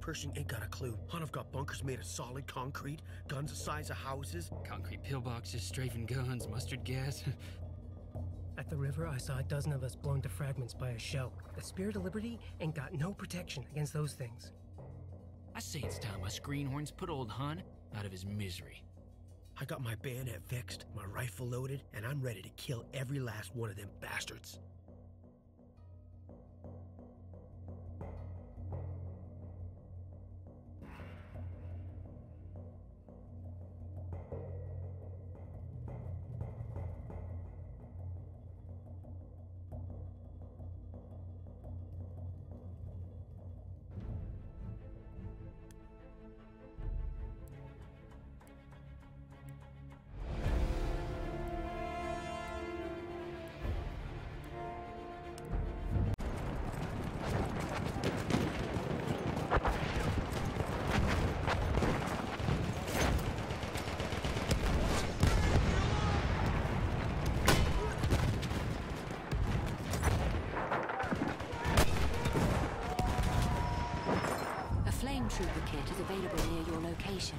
Pershing ain't got a clue. Hunn've got bunkers made of solid concrete, guns the size of houses. Concrete pillboxes, strafing guns, mustard gas. At the river, I saw a dozen of us blown to fragments by a shell. The Spirit of Liberty ain't got no protection against those things. I say it's time us greenhorns put old Hun out of his misery. I got my bayonet fixed, my rifle loaded, and I'm ready to kill every last one of them bastards. Kit is available near your location.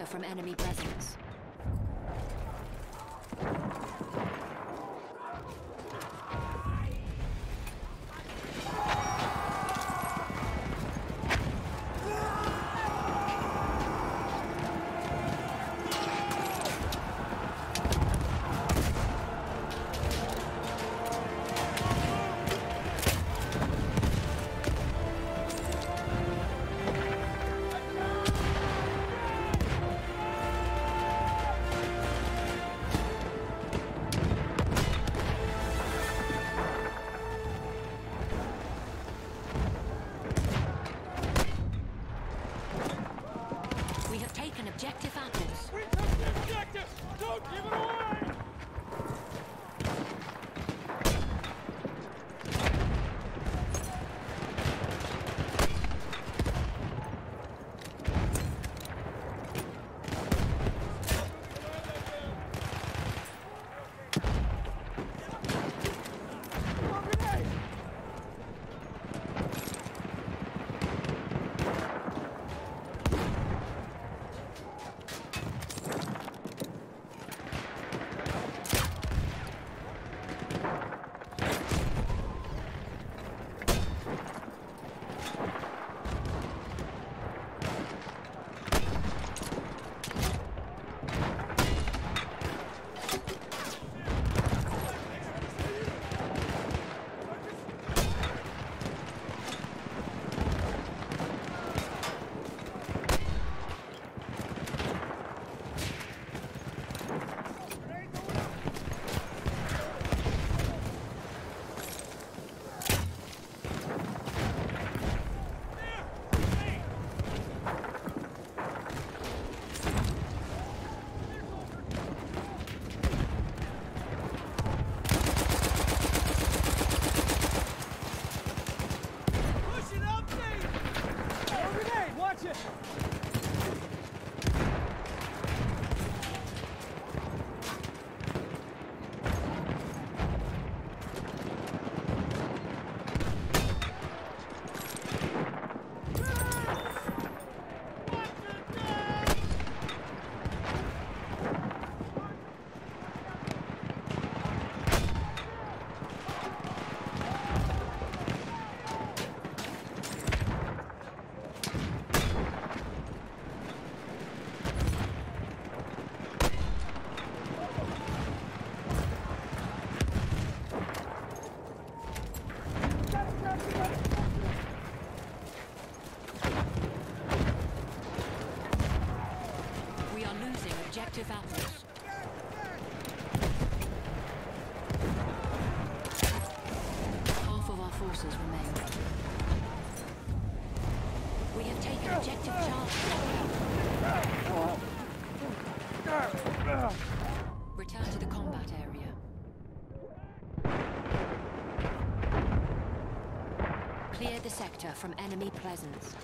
From enemy presence. Forces remain. We have taken objective Charlie. Return to the combat area. Clear the sector from enemy presence.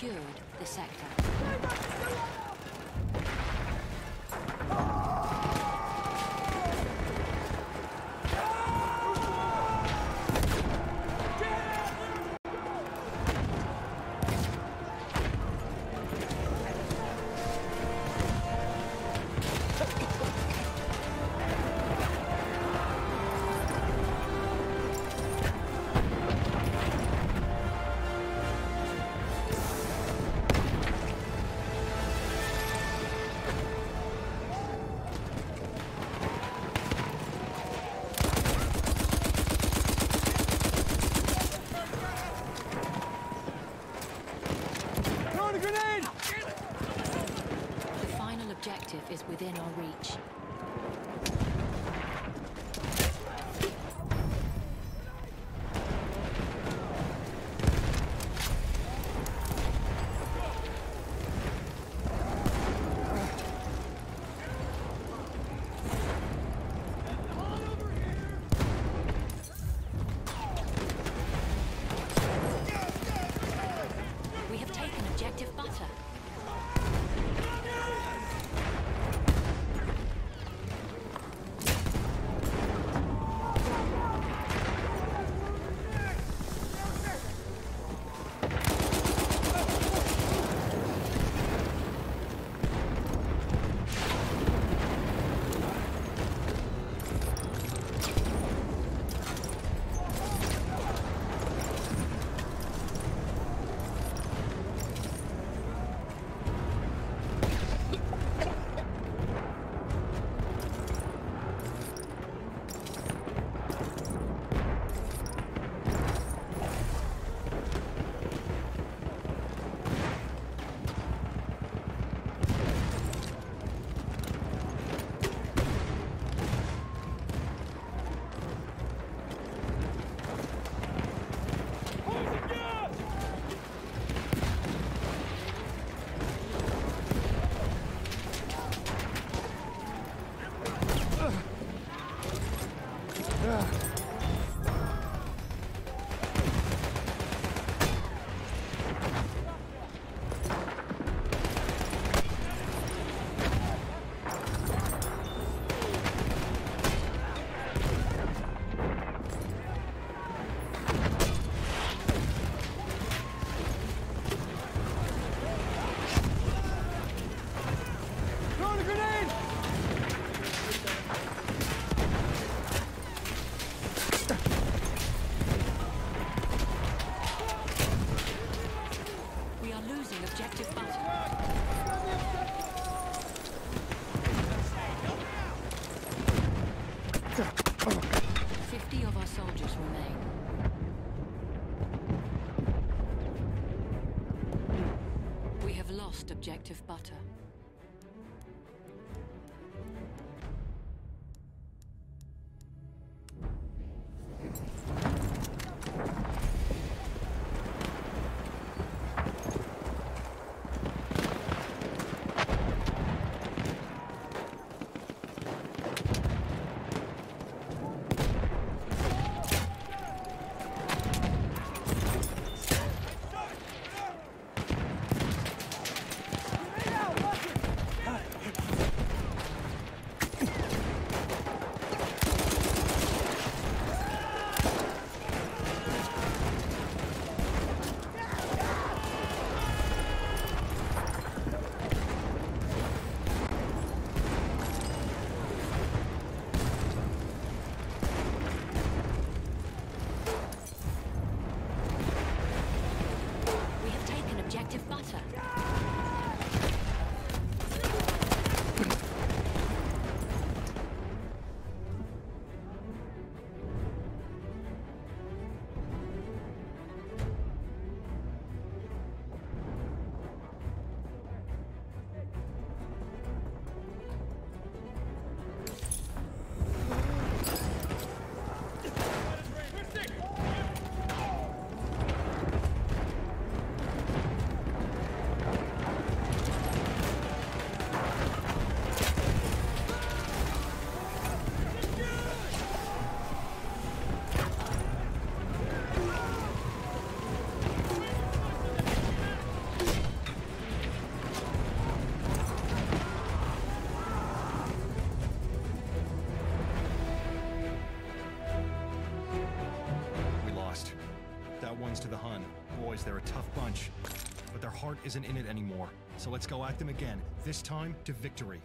Secured the sector. Objective butter. Objective ones to the Hun. Boys, they're a tough bunch. But their heart isn't in it anymore. So let's go at them again, this time to victory.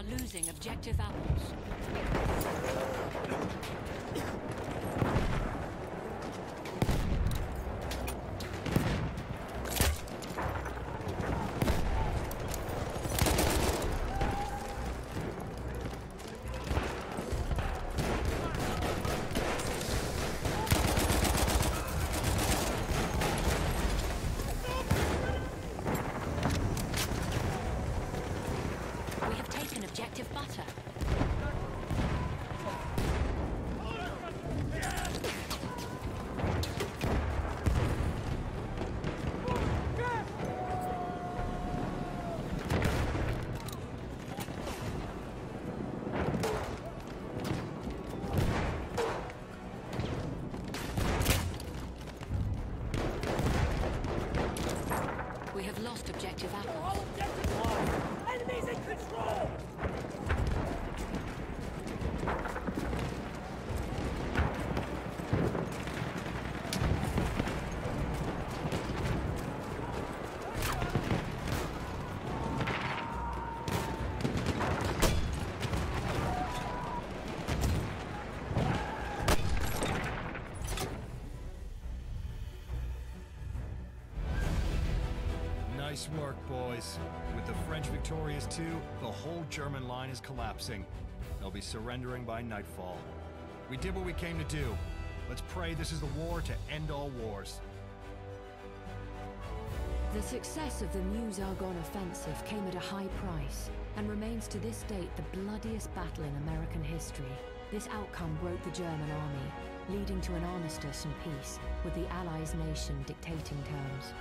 Are losing objective apples. Nice work, boys. With the French victorious too, the whole German line is collapsing. They'll be surrendering by nightfall. We did what we came to do. Let's pray this is the war to end all wars. The success of the Meuse-Argonne offensive came at a high price and remains to this date the bloodiest battle in American history. This outcome broke the German army, leading to an armistice and peace, with the Allies' nation dictating terms.